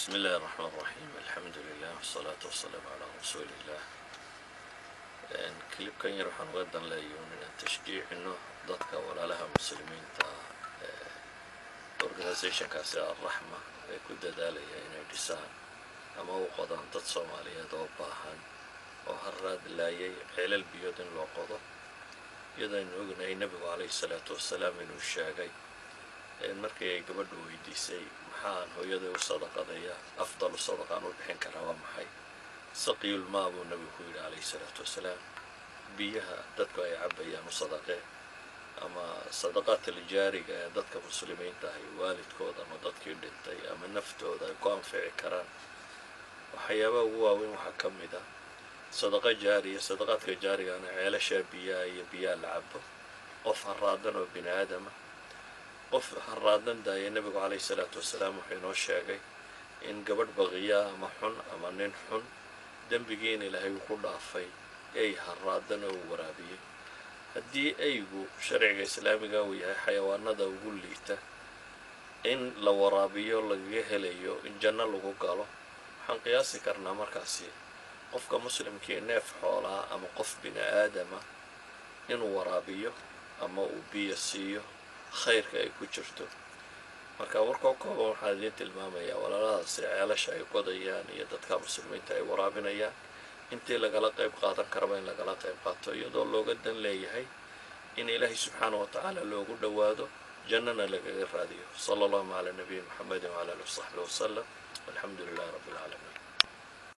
بسم الله الرحمن الرحيم الحمد لله والصلاة والسلام على رسول الله kilibkan yar waxaan uga dan leeyahay inaan tashjiicino dadka walaalaha muslimiinta organisationkaasi alraxma ay ku dadaalaya inay dhisaan ama u qodaan dad soomaaliyeed oo baahan oo harraad laayay ceelal biyood in loo qodo iyadaynu ognahay nebigu calayhi salaatu wasalaam inuu sheegay markii ay gabadhu weydiisay maxaan hooyaday u sadaqadaya afdalu sadaqaan u bixin karaa waa maxay? Saqiyulmaa buu nebigu ku yidhi calayhi salaatu wasalaam. Biyaha dadku ay cabayaan u sadaqee ama sadaqaadka lijaariga ee dadka muslimiinta ahay waalidkooda ama dadkii dhintay ama naftooda ay ku anfici karaan. Waxyaabaha ugu waaweyn waxaa ka mid ah sadaqa jaariya sadaqaadka jaarigana ceelashaa biyaha iyo biyaha la cabo qof haraadan oo bini aadama qof haraadan daaya nebigu calayhi salaatu wasalaam wuxuu inoo sheegay in gabadh baqiyaa ama xun ama nin xun dembigii ilaahay uu ku dhaafay ey haraadan oo u waraabiyey. Haddii eygu sharciga islaamiga uu yahay xayawaanada ugu liita in la waraabiyo lagaga helayo in janno lagu galo waxaan qiyaasi karnaa markaasi. Qofka muslimkii neef xoolaa ama qof bini aadama inuu waraabiyo ama uu biyo siiyo khayrka ay ku jirto. Marka warkoo kooban waxaan idiin tilmaamayaa walaaladaasi ceelasha ay qodayaan iyo dadka muslimiinta ay waraabinayaan intii lagala qayb qaadan karaba in lagala qayb qaato iyadoo looga dan leeyahay in ilaahay subxaana wa tacaala loogu dhowaado jannana lagaga raadiyo. Sala allahuma calaa nabiyi muxamedin wala alihi wasaxbi wasalam walxamdu lilahi rabbi alcaalamiin